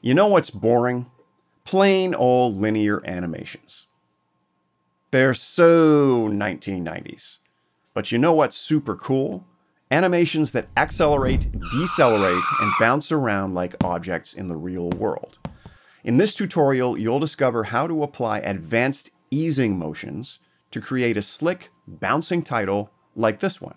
You know what's boring? Plain old linear animations. They're so 1990s. But you know what's super cool? Animations that accelerate, decelerate, and bounce around like objects in the real world. In this tutorial, you'll discover how to apply advanced easing motions to create a slick, bouncing title like this one.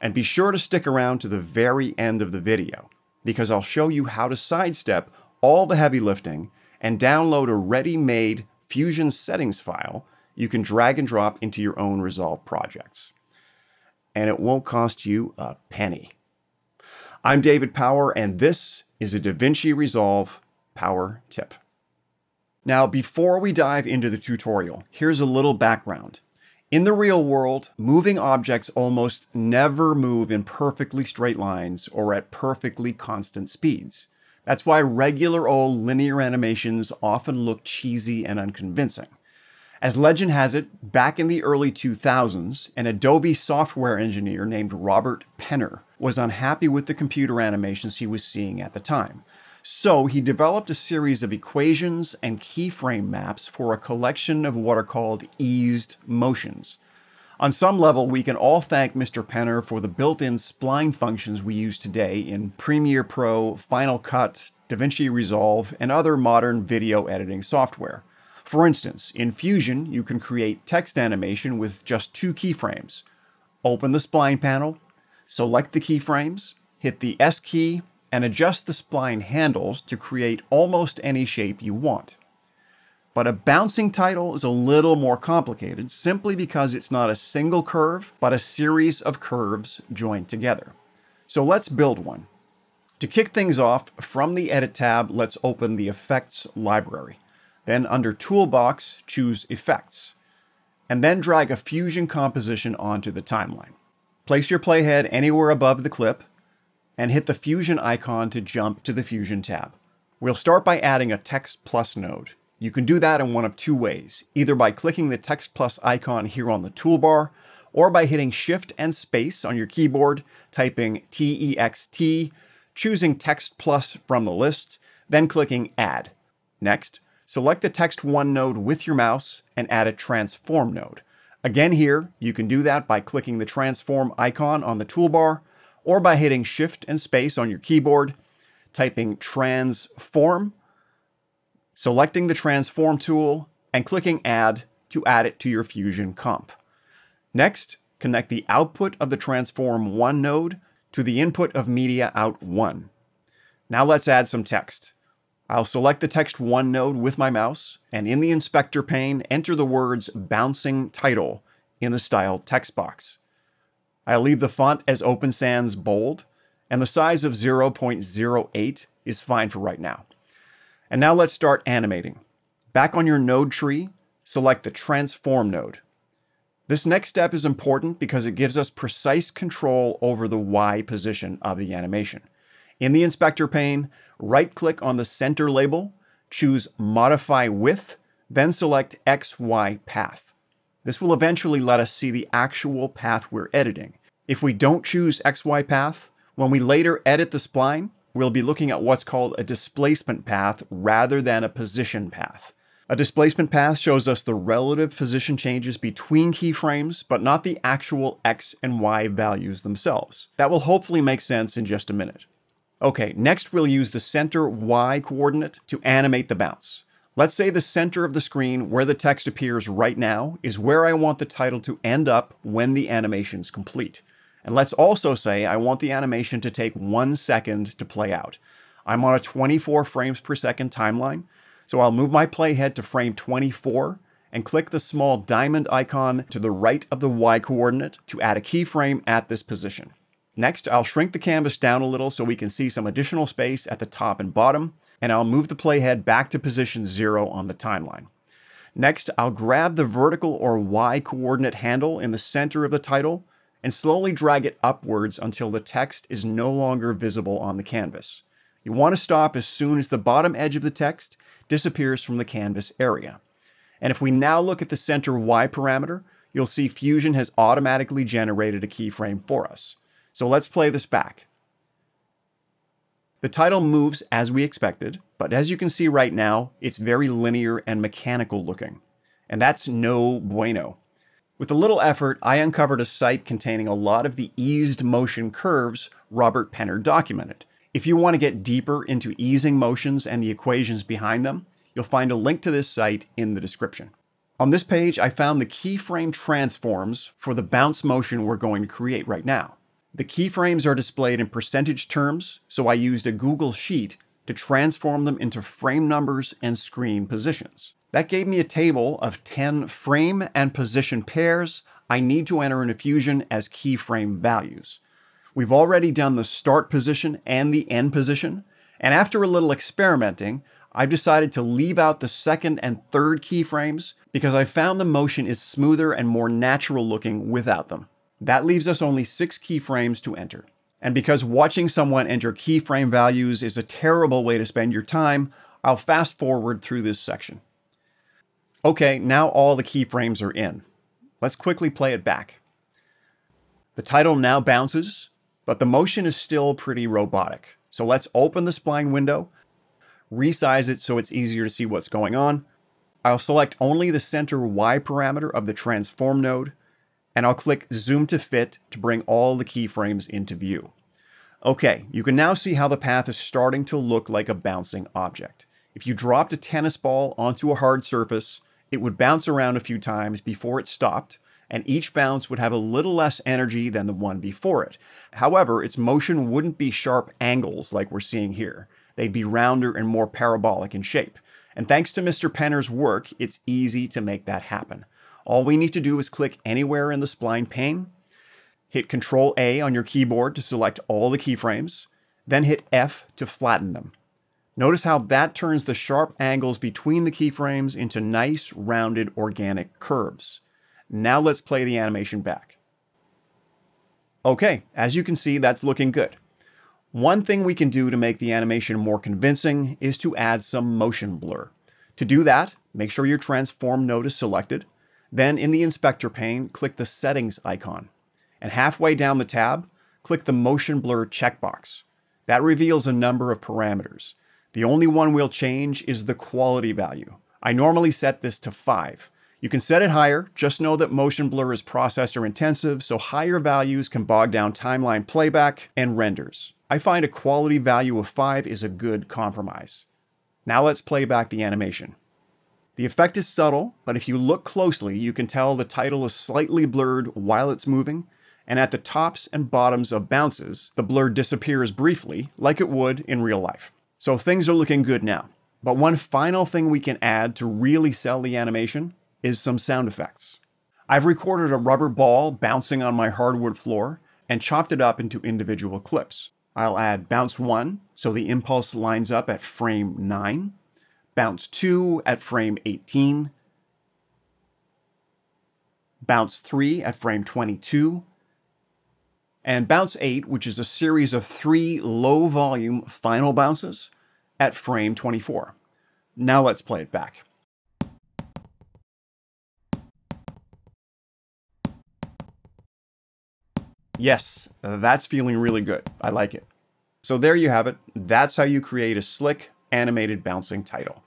And be sure to stick around to the very end of the video, because I'll show you how to sidestep all the heavy lifting and download a ready-made Fusion settings file you can drag and drop into your own Resolve projects. And it won't cost you a penny. I'm David Power, and this is a DaVinci Resolve Power Tip. Now, before we dive into the tutorial, here's a little background. In the real world, moving objects almost never move in perfectly straight lines or at perfectly constant speeds. That's why regular old linear animations often look cheesy and unconvincing. As legend has it, back in the early 2000s, an Adobe software engineer named Robert Penner was unhappy with the computer animations he was seeing at the time. So he developed a series of equations and keyframe maps for a collection of what are called eased motions. On some level, we can all thank Mr. Penner for the built-in spline functions we use today in Premiere Pro, Final Cut, DaVinci Resolve, and other modern video editing software. For instance, in Fusion, you can create text animation with just two keyframes. Open the spline panel, select the keyframes, hit the S key, and adjust the spline handles to create almost any shape you want. But a bouncing title is a little more complicated simply because it's not a single curve, but a series of curves joined together. So let's build one. To kick things off, from the Edit tab, let's open the Effects library. Then under Toolbox, choose Effects. And then drag a Fusion composition onto the timeline. Place your playhead anywhere above the clip, and hit the Fusion icon to jump to the Fusion tab. We'll start by adding a Text Plus node. You can do that in one of two ways, either by clicking the Text Plus icon here on the toolbar, or by hitting Shift and Space on your keyboard, typing TEXT, choosing Text Plus from the list, then clicking Add. Next, select the Text 1 node with your mouse and add a Transform node. Again here, you can do that by clicking the Transform icon on the toolbar, or by hitting Shift and Space on your keyboard, typing Transform, selecting the Transform tool, and clicking Add to add it to your Fusion comp. Next, connect the output of the Transform 1 node to the input of Media Out 1. Now let's add some text. I'll select the Text 1 node with my mouse, and in the inspector pane, enter the words Bouncing Title in the Style text box. I'll leave the font as Open Sans bold, and the size of 0.08 is fine for right now. And now let's start animating. Back on your node tree, select the Transform node. This next step is important because it gives us precise control over the Y position of the animation. In the inspector pane, right-click on the center label, choose Modify With, then select XY Path. This will eventually let us see the actual path we're editing. If we don't choose XY Path, when we later edit the spline, we'll be looking at what's called a displacement path rather than a position path. A displacement path shows us the relative position changes between keyframes, but not the actual X and Y values themselves. That will hopefully make sense in just a minute. Okay, next we'll use the center Y coordinate to animate the bounce. Let's say the center of the screen where the text appears right now is where I want the title to end up when the animation's complete. And let's also say I want the animation to take one second to play out. I'm on a 24 frames per second timeline, so I'll move my playhead to frame 24 and click the small diamond icon to the right of the Y coordinate to add a keyframe at this position. Next, I'll shrink the canvas down a little so we can see some additional space at the top and bottom, and I'll move the playhead back to position 0 on the timeline. Next, I'll grab the vertical or Y coordinate handle in the center of the title and slowly drag it upwards until the text is no longer visible on the canvas. You want to stop as soon as the bottom edge of the text disappears from the canvas area. And if we now look at the center Y parameter, you'll see Fusion has automatically generated a keyframe for us. So let's play this back. The title moves as we expected, but as you can see right now, it's very linear and mechanical looking. And that's no bueno. With a little effort, I uncovered a site containing a lot of the eased motion curves Robert Penner documented. If you want to get deeper into easing motions and the equations behind them, you'll find a link to this site in the description. On this page, I found the keyframe transforms for the bounce motion we're going to create right now. The keyframes are displayed in percentage terms, so I used a Google Sheet to transform them into frame numbers and screen positions. That gave me a table of 10 frame and position pairs I need to enter into Fusion as keyframe values. We've already done the start position and the end position, and after a little experimenting, I've decided to leave out the second and third keyframes because I found the motion is smoother and more natural looking without them. That leaves us only six keyframes to enter. And because watching someone enter keyframe values is a terrible way to spend your time, I'll fast forward through this section. Okay, now all the keyframes are in. Let's quickly play it back. The title now bounces, but the motion is still pretty robotic. So let's open the spline window, resize it so it's easier to see what's going on. I'll select only the center Y parameter of the transform node, and I'll click Zoom to Fit to bring all the keyframes into view. Okay, you can now see how the path is starting to look like a bouncing object. If you dropped a tennis ball onto a hard surface, it would bounce around a few times before it stopped, and each bounce would have a little less energy than the one before it. However, its motion wouldn't be sharp angles like we're seeing here. They'd be rounder and more parabolic in shape. And thanks to Mr. Penner's work, it's easy to make that happen. All we need to do is click anywhere in the spline pane, hit Control A on your keyboard to select all the keyframes, then hit F to flatten them. Notice how that turns the sharp angles between the keyframes into nice, rounded, organic curves. Now let's play the animation back. Okay, as you can see, that's looking good. One thing we can do to make the animation more convincing is to add some motion blur. To do that, make sure your transform node is selected, then in the inspector pane, click the settings icon. And halfway down the tab, click the motion blur checkbox. That reveals a number of parameters. The only one we'll change is the quality value. I normally set this to 5. You can set it higher, just know that motion blur is processor intensive, so higher values can bog down timeline playback and renders. I find a quality value of 5 is a good compromise. Now let's play back the animation. The effect is subtle, but if you look closely, you can tell the title is slightly blurred while it's moving, and at the tops and bottoms of bounces, the blur disappears briefly, like it would in real life. So things are looking good now. But one final thing we can add to really sell the animation is some sound effects. I've recorded a rubber ball bouncing on my hardwood floor and chopped it up into individual clips. I'll add bounce 1, so the impulse lines up at frame 9, bounce 2 at frame 18, bounce 3 at frame 22, and bounce 8, which is a series of three low volume final bounces at frame 24. Now let's play it back. Yes, that's feeling really good. I like it. So there you have it. That's how you create a slick, animated bouncing title.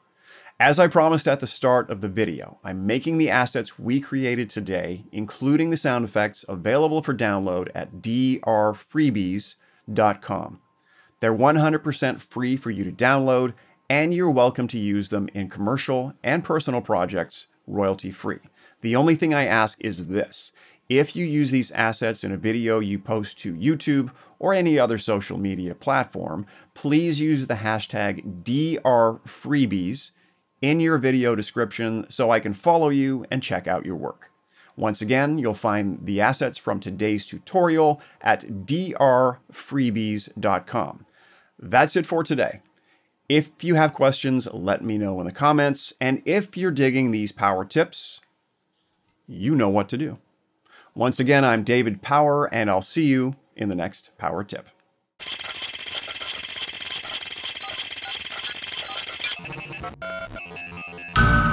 As I promised at the start of the video, I'm making the assets we created today, including the sound effects, available for download at drfreebies.com. They're 100% free for you to download, and you're welcome to use them in commercial and personal projects royalty free. The only thing I ask is this if you use these assets in a video you post to YouTube or any other social media platform, please use the hashtag DRFreebies in your video description so I can follow you and check out your work. Once again, you'll find the assets from today's tutorial at drfreebies.com. That's it for today. If you have questions, let me know in the comments. And if you're digging these power tips, you know what to do. Once again, I'm David Power, and I'll see you in the next Power Tip. Thank